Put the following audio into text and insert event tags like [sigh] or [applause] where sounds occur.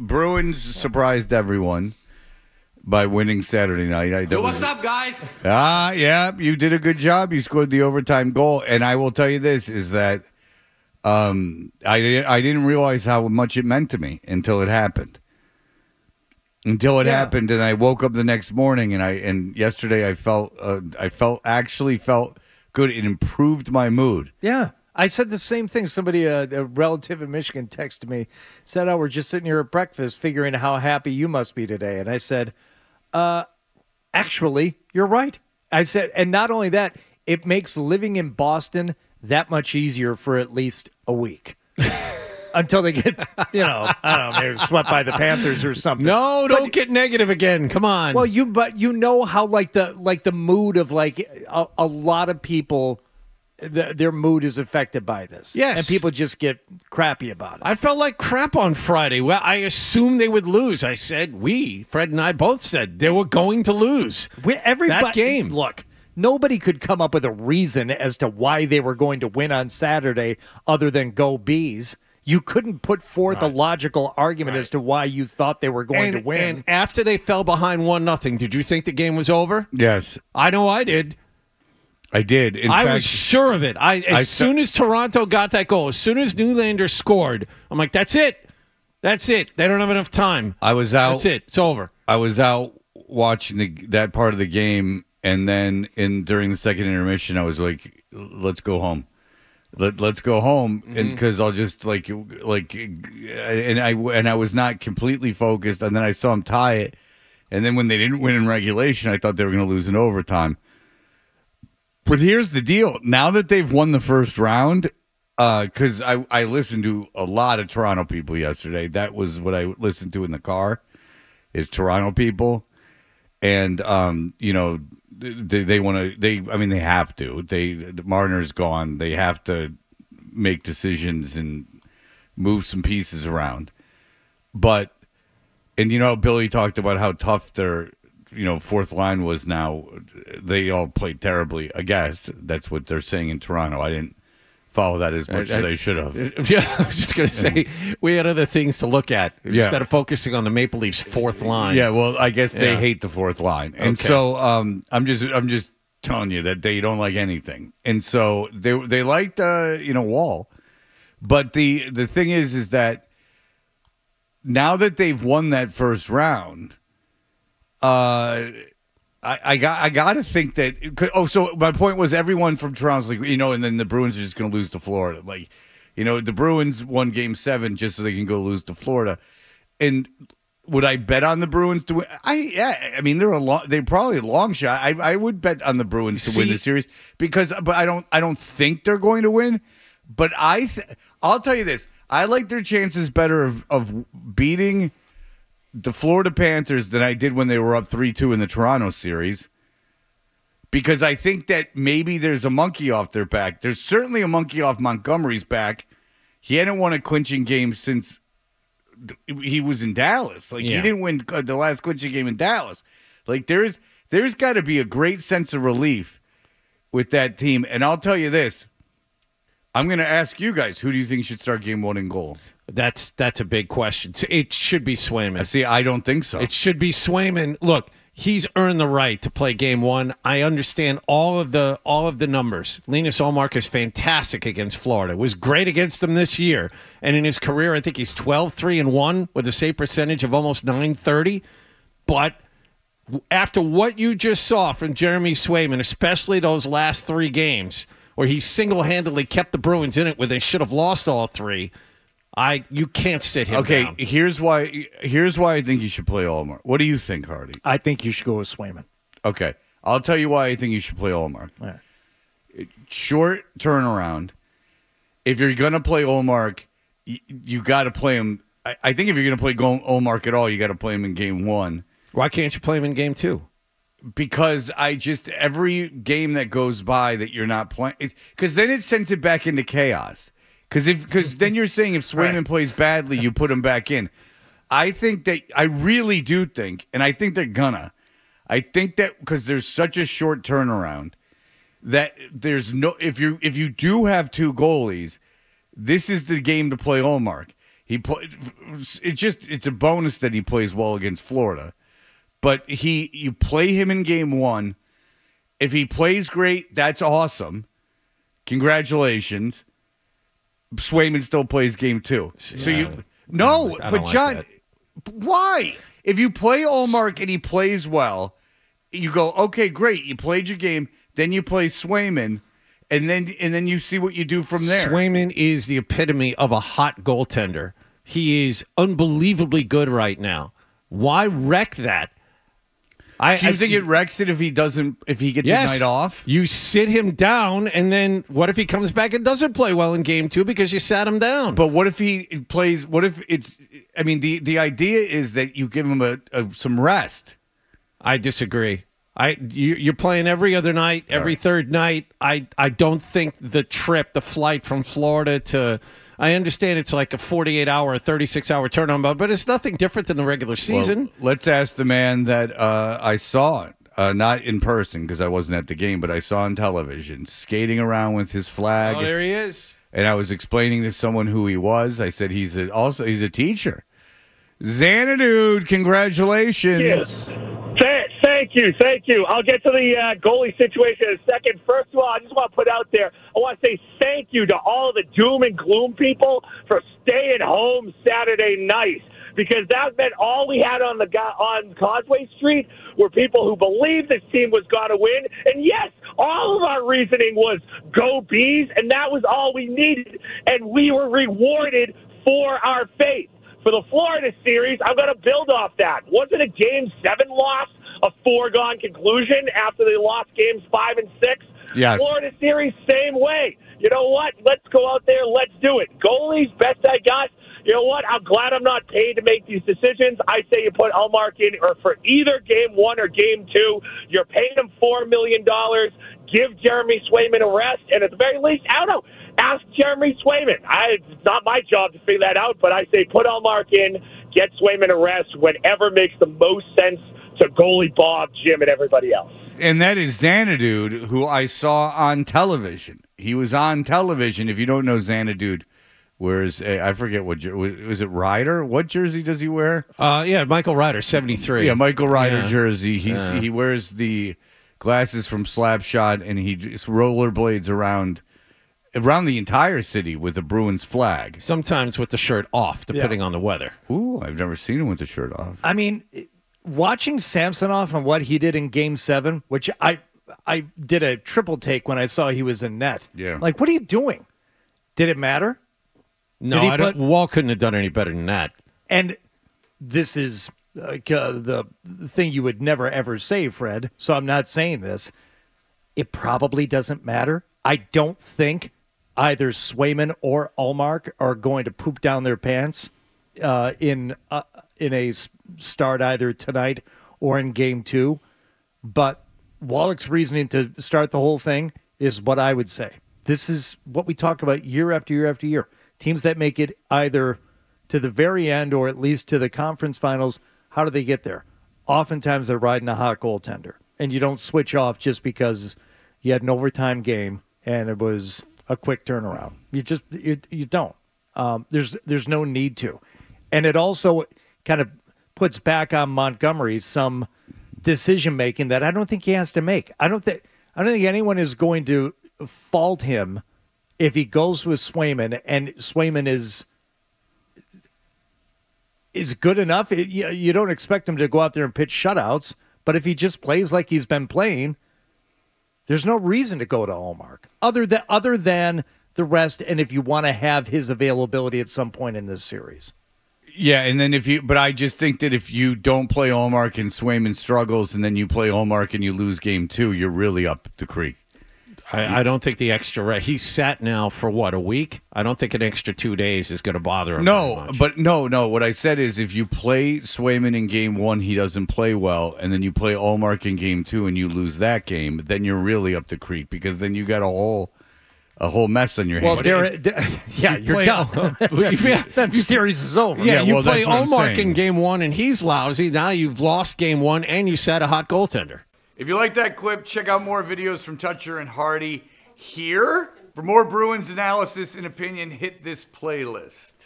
Bruins surprised everyone by winning Saturday night. I, that Yo, was- what's up, guys? Ah, yeah, you did a good job. You scored the overtime goal, and I will tell you this: is that um, I I didn't realize how much it meant to me until it happened. Until it Yeah. happened, and I woke up the next morning, and I and yesterday I felt uh, I felt actually felt good. It improved my mood. Yeah. I said the same thing. Somebody, uh, a relative in Michigan, texted me, said, "Oh, we're just sitting here at breakfast, figuring how happy you must be today." And I said, "Uh, actually, you're right." I said, and not only that, it makes living in Boston that much easier for at least a week [laughs] until they get, you know, I don't know, maybe swept by the Panthers or something. No, don't get negative again. Come on. Well, you but you know how like the like the mood of like a, a lot of people, th their mood is affected by this. Yes. and people just get crappy about it. I felt like crap on Friday. Well, I assumed they would lose. I said we, Fred and I both said they were going to lose. We, everybody, that game. Look, nobody could come up with a reason as to why they were going to win on Saturday, other than go bees. You couldn't put forth a logical argument as to why you thought they were going and, to win. and after they fell behind one nothing, did you think the game was over? Yes, I know I did. I did. In I fact, was sure of it. I as I soon as Toronto got that goal, as soon as Nylander scored, I'm like, that's it. That's it. They don't have enough time. I was out. That's it. It's over. I was out watching the, that part of the game, and then in during the second intermission, I was like, "Let's go home. Let Let's go home," mm-hmm. and because I'll just like like, and I and I was not completely focused, and then I saw them tie it, and then when they didn't win in regulation, I thought they were going to lose in overtime. But here's the deal: now that they've won the first round, because I I listened to a lot of Toronto people yesterday. That was what I listened to in the car is Toronto people, and um, you know they, they want to. They I mean they have to. They the Marner's gone. They have to make decisions and move some pieces around. But and you know Billy talked about how tough their you know fourth line was. Now they all played terribly. I guess that's what they're saying in Toronto. I didn't follow that as much as I should have. [laughs] Yeah, I was just going to say we had other things to look at Yeah. instead of focusing on the Maple Leafs' fourth line. Yeah, well, I guess they Yeah. hate the fourth line, and Okay. so um, I'm just I'm just telling you that they don't like anything, and so they they liked uh, you know Woll, but the the thing is is that now that they've won that first round, uh. I, I got I got to think that. oh so my point was everyone from Toronto's like you know and then the Bruins are just going to lose to Florida like you know the Bruins won game 7 just so they can go lose to Florida and would I bet on the Bruins to win? I yeah, I mean they're a long, they're probably a long shot. I I would bet on the Bruins to win the series because, but I don't I don't think they're going to win. But I th- I'll tell you this: I like their chances better of, of beating the Florida Panthers than I did when they were up three two in the Toronto series. Because I think that maybe there's a monkey off their back. There's certainly a monkey off Montgomery's back. He hadn't won a clinching game since he was in Dallas. Like he didn't win uh, the last clinching game in Dallas. Like there's there's got to be a great sense of relief with that team. And I'll tell you this: I'm going to ask you guys, who do you think should start game one in goal? That's that's a big question. It should be Swayman. See, I don't think so. It should be Swayman. Look, he's earned the right to play game one. I understand all of the all of the numbers. Linus Ullmark is fantastic against Florida. Was great against them this year. And in his career, I think he's 12, 3 and 1 with a save percentage of almost 930. But after what you just saw from Jeremy Swayman, especially those last three games where he single-handedly kept the Bruins in it where they should have lost all three, I you can't sit him okay, down. here's why. Here's why I think you should play Ullmark. What do you think, Hardy? I think you should go with Swayman. Okay, I'll tell you why I think you should play Ullmark. Short turnaround. If you're gonna play Ullmark, you, you got to play him. I, I think if you're gonna play Go- Ullmark at all, you got to play him in game one. Why can't you play him in game two? because I just every game that goes by that you're not playing because then it sends it back into chaos. Because if because [laughs] then you're saying if Swayman plays badly, you put him back in. I think that I really do think, and I think they're gonna. I think that because there's such a short turnaround that there's no if you if you do have two goalies, this is the game to play Ullmark. He play, It's just it's a bonus that he plays well against Florida, but he you play him in game one. If he plays great, that's awesome. Congratulations. Swayman still plays game two. So Yeah, you no, don't but John, that. why? If you play Ullmark and he plays well, you go okay, great. You played your game, then you play Swayman, and then and then you see what you do from there. Swayman is the epitome of a hot goaltender. He is unbelievably good right now. Why wreck that? I, Do you I- think it wrecks it if he doesn't if he gets yes, a night off? You sit him down, and then what if he comes back and doesn't play well in game two because you sat him down? But what if he plays? What if it's? I mean, the the idea is that you give him a, a some rest. I disagree. I you, you're playing every other night, every third night. I I don't think the trip, the flight from Florida to. I understand it's like a 48 hour, 36 hour turnaround, but it's nothing different than the regular season. Well, let's ask the man that uh, I saw, uh, not in person because I wasn't at the game, but I saw on television skating around with his flag. oh, there he is. and I was explaining to someone who he was. I said he's a, also he's a teacher. Xanadu, congratulations. Yes. Th- thank you, thank you. I'll get to the uh, goalie situation in a second. First of all, I just want to put out there, I want to say thank you to all the doom and gloom people for staying home Saturday night because that meant all we had on the on Causeway Street were people who believed this team was going to win. And yes, all of our reasoning was go bees, and that was all we needed. And we were rewarded for our faith for the Florida series, I'm going to build off that. Wasn't a game seven loss a foregone conclusion after they lost games five and six? Yes. Florida series, same way. You know what? Let's go out there. Let's do it. Goalies, best I got. You know what? I'm glad I'm not paid to make these decisions. I say you put Ullmark in or for either game one or game two. You're paying him $4 million. Give Jeremy Swayman a rest. And at the very least, I don't know ask Jeremy Swayman. I, it's not my job to figure that out, but I say put Ullmark in, get Swayman a rest whenever makes the most sense to goalie Bob, Jim, and everybody else. And that is Xanadu, who I saw on television. He was on television. If you don't know Xanadu, wears a, I forget what jer- was, was it Ryder? What jersey does he wear? Uh, yeah, Michael Ryder, 73. Yeah, Michael Ryder Yeah. jersey. He's he wears the glasses from Slapshot, and he just rollerblades around around the entire city with the Bruins flag. Sometimes with the shirt off, depending on the weather. Ooh, I've never seen him with the shirt off. I mean, watching Samsonov and what he did in Game Seven, which I I did a triple take when I saw he was in net. Yeah. like what are you doing? Did it matter? No, I don't, Woll couldn't have done any better than that. And this is like, uh, the thing you would never ever say, Fred. So I'm not saying this. It probably doesn't matter. I don't think either Swayman or Ullmark are going to poop down their pants uh, in uh, in a start either tonight or in Game Two. But Wallach's reasoning to start the whole thing is what I would say. This is what we talk about year after year after year. Teams that make it either to the very end or at least to the conference finals, how do they get there? Oftentimes they're riding a hot goaltender. And you don't switch off just because you had an overtime game and it was a quick turnaround. You just you, you don't. Um, there's there's no need to. And it also kind of puts back on Montgomery some decision making that I don't think he has to make. I don't think I don't think anyone is going to fault him if he goes with Swayman and Swayman is is good enough. It- you, you don't expect him to go out there and pitch shutouts, but if he just plays like he's been playing, there's no reason to go to Ullmark other than other than the rest. And if you want to have his availability at some point in this series, Yeah, and then if you, but I just think that if you don't play Ullmark and Swayman struggles, and then you play Ullmark and you lose game two, you're really up the creek. I, I don't think the extra re- he's sat now for what a week. I don't think an extra two days is going to bother him. No, but no, no. What I said is, if you play Swayman in game one, he doesn't play well, and then you play Ullmark in game two, and you lose that game, then you're really up the creek because then you got a whole, a whole mess on your well, hands. Darren, [laughs] yeah, you're done. [laughs] [laughs] yeah, that series is over. yeah, Yeah, you well, play that's Ullmark in game one and he's lousy. Now you've lost game one and you sat a hot goaltender. If you like that clip, check out more videos from Toucher and Hardy here. For more Bruins analysis and opinion, hit this playlist.